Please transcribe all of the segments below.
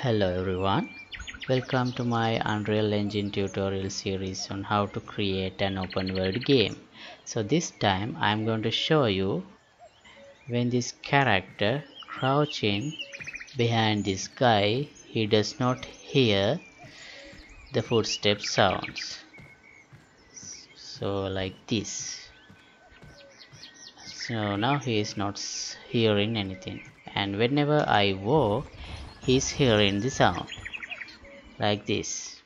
Hello everyone, welcome to my Unreal Engine tutorial series on how to create an open world game. So this time I'm going to show you when this character crouching behind this guy, he does not hear the footstep sounds. So like this. So now he is not hearing anything and whenever I walk he's hearing the sound like this.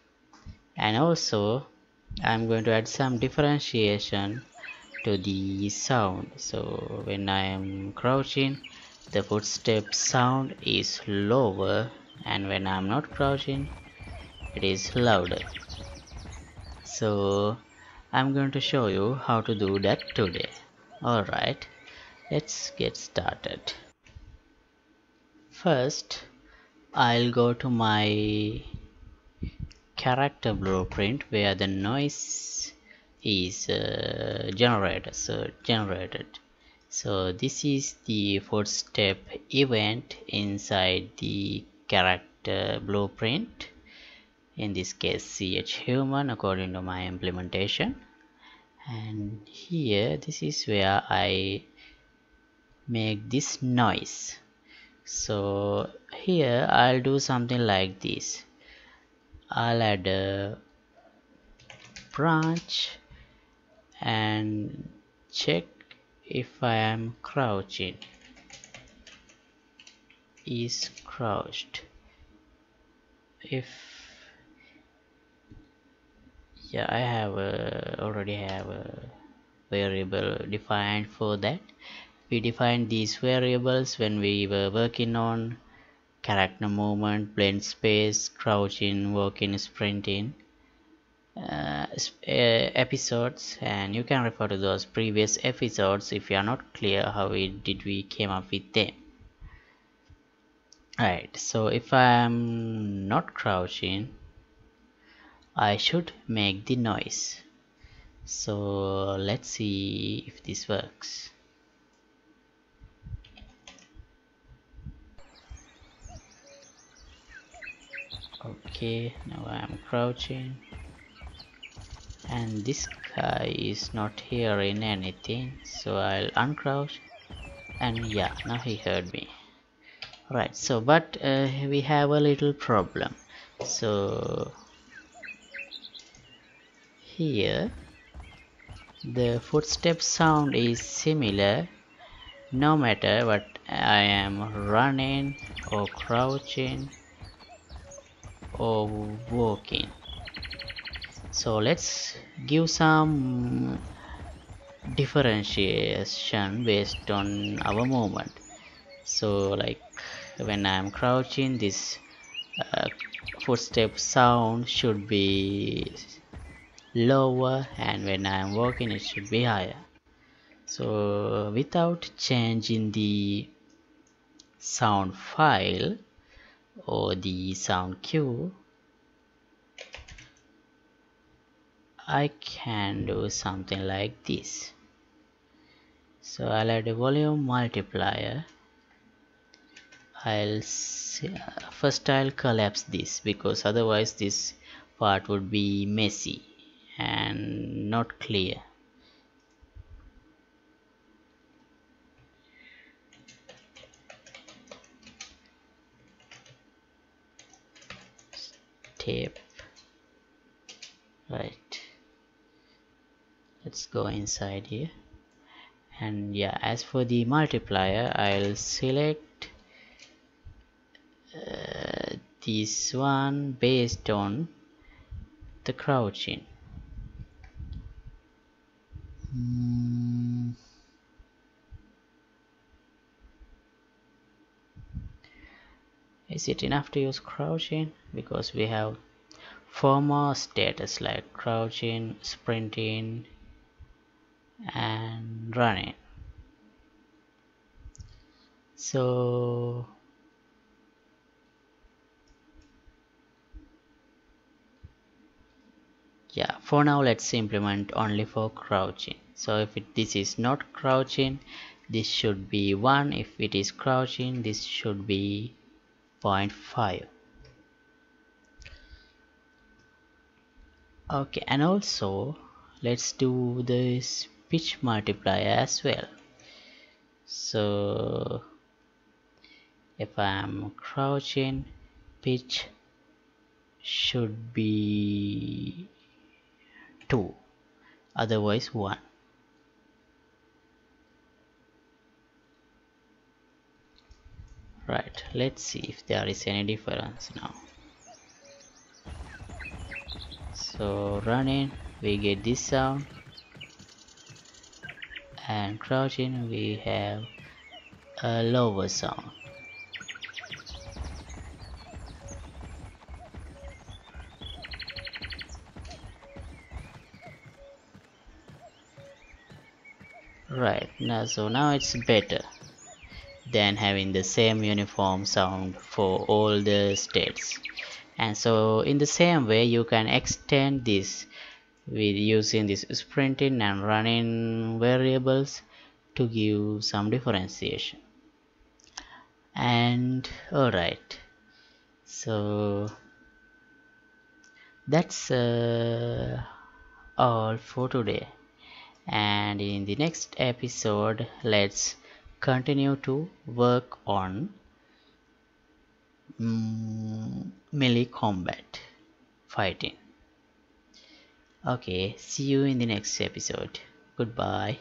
And also I'm going to add some differentiation to the sound. So when I am crouching the footstep sound is lower and when I'm not crouching it is louder. So I'm going to show you how to do that today. Alright let's get started. First I'll go to my character blueprint where the noise is uh, generated so generated. So this is the footstep event inside the character blueprint. In this case ch human according to my implementation. And here this is where I make this noise so here I'll do something like this. I'll add a branch and check if I am crouching. Is crouched. If yeah I have a, already have a variable defined for that we defined these variables when we were working on character movement, blend space, crouching, walking, sprinting uh, uh, episodes and you can refer to those previous episodes if you are not clear how we did we came up with them. Right, so if I am not crouching, I should make the noise. So let's see if this works. Okay now I'm crouching. And this guy is not hearing anything so I'll uncrouch. And yeah now he heard me. Right so but uh, we have a little problem. So here the footstep sound is similar no matter what I am running or crouching or walking so let's give some differentiation based on our movement so like when I am crouching this uh, footstep sound should be lower and when I am walking it should be higher. So without changing the sound file or the sound cue I can do something like this. So I'll add a volume multiplier. I'll first I'll collapse this because otherwise this part would be messy and not clear tape. Right. Let's go inside here. And yeah as for the multiplier I'll select uh, this one based on the crouching. Mm. Is it enough to use crouching? Because we have four more status like crouching sprinting and running. So yeah for now let's implement only for crouching. So if it, this is not crouching this should be 1 if it is crouching this should be 0.5 okay and also let's do this pitch multiplier as well. So if I'm crouching pitch should be 2 otherwise 1 right let's see if there is any difference now. So running we get this sound. And crouching we have a lower sound. Right now so now it's better than having the same uniform sound for all the states. And so in the same way you can extend this with using this sprinting and running variables to give some differentiation. And alright. So that's uh, all for today. And in the next episode let's continue to work on mm, melee combat fighting. Okay see you in the next episode. Goodbye